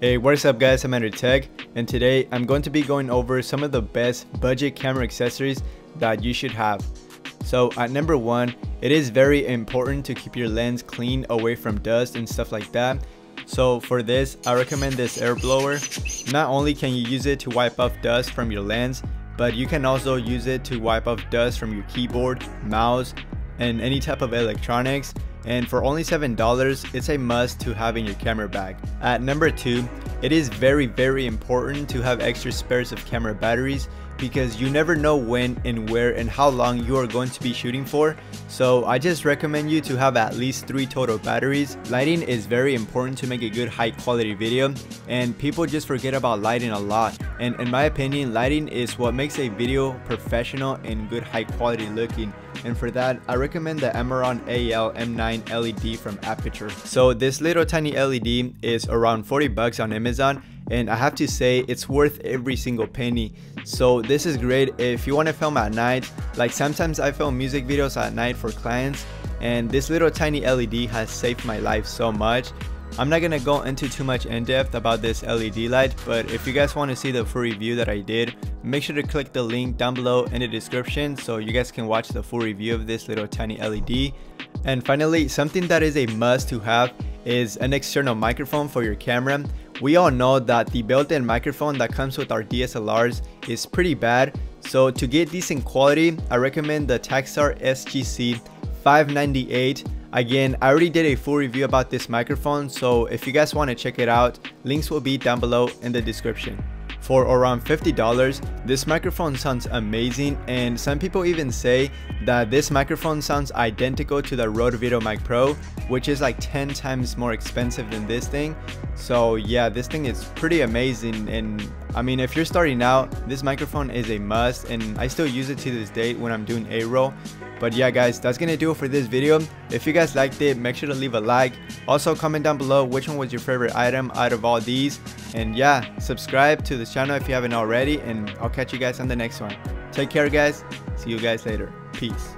Hey, what's up guys, I'm Android Tech, and today I'm going to be going over some of the best budget camera accessories that you should have. So at number one, it is very important to keep your lens clean away from dust and stuff like that. So for this, I recommend this air blower. Not only can you use it to wipe off dust from your lens, but you can also use it to wipe off dust from your keyboard, mouse, and any type of electronics and for only $7, it's a must to have in your camera bag. At number 2, it is very very important to have extra spares of camera batteries because you never know when and where and how long you are going to be shooting for. So I just recommend you to have at least 3 total batteries. Lighting is very important to make a good high quality video and people just forget about lighting a lot. And in my opinion, lighting is what makes a video professional and good high quality looking. And for that, I recommend the Amaran AL M9 LED from Aputure. So this little tiny LED is around 40 bucks on Amazon and I have to say it's worth every single penny. So this is great if you want to film at night. Like sometimes I film music videos at night for clients and this little tiny LED has saved my life so much. I'm not gonna go into too much in depth about this LED light, but if you guys want to see the full review that I did, make sure to click the link down below in the description so you guys can watch the full review of this little tiny LED. And finally, something that is a must to have is an external microphone for your camera. We all know that the built-in microphone that comes with our DSLRs is pretty bad, so to get decent quality, I recommend the Takstar SGC 598 Again, I already did a full review about this microphone, so if you guys want to check it out, links will be down below in the description. For around $50, this microphone sounds amazing and some people even say that this microphone sounds identical to the Rode VideoMic Pro, which is like 10 times more expensive than this thing. So yeah, this thing is pretty amazing and I mean if you're starting out, this microphone is a must and I still use it to this date when I'm doing A-roll. But yeah guys, that's gonna do it for this video. If you guys liked it, make sure to leave a like. Also comment down below which one was your favorite item out of all these. And yeah, subscribe to the channel if you haven't already and I'll catch you guys on the next one. Take care guys. See you guys later. Peace.